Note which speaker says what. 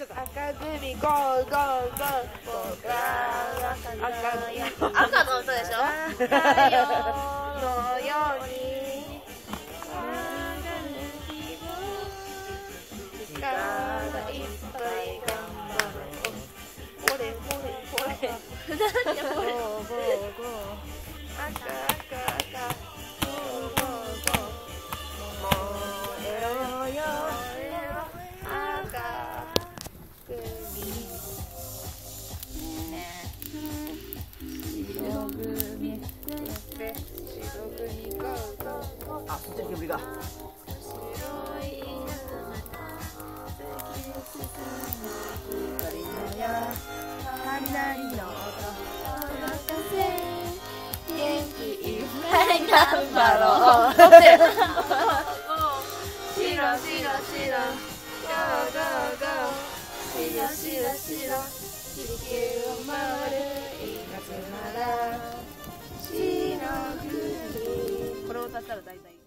Speaker 1: ちゃった
Speaker 2: 赤組ゴーゴーゴー僕は赤組
Speaker 3: 赤の歌でしょ
Speaker 2: 太陽のように力いっぱい頑張ろうほれほれほれゴーゴーゴ
Speaker 1: が。
Speaker 2: 白い光のや雷の音お任せ元気いっぱい頑張ろう白白白 Go go go 白白白地球を回るいなぜなら白組
Speaker 3: これを歌ったら大体。